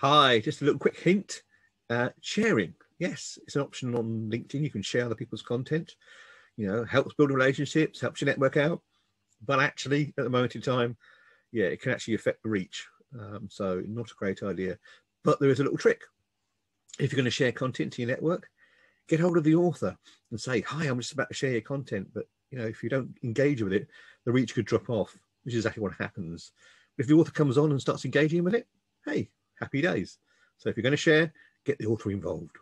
Hi, just a little quick hint. Uh, sharing, yes, it's an option on LinkedIn. You can share other people's content. You know, helps build relationships, helps your network out. But actually, at the moment in time, yeah, it can actually affect the reach. Um, so not a great idea. But there is a little trick. If you're going to share content to your network, get hold of the author and say, "Hi, I'm just about to share your content," but you know, if you don't engage with it, the reach could drop off, which is exactly what happens. But if the author comes on and starts engaging with it, hey, happy days. So if you're going to share, get the author involved.